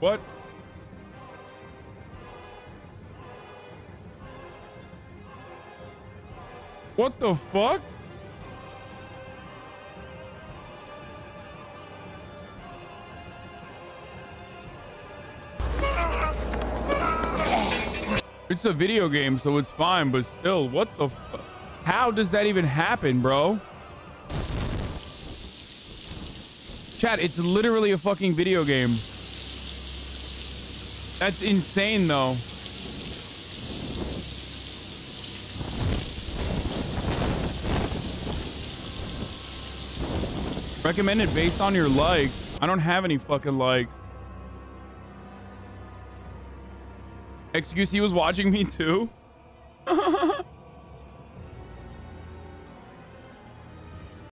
What? What the fuck? It's a video game, so it's fine, but still, what the fu- How does that even happen, bro? Chat, it's literally a fucking video game. That's insane, though. Recommended based on your likes. I don't have any fucking likes. XQC was watching me too.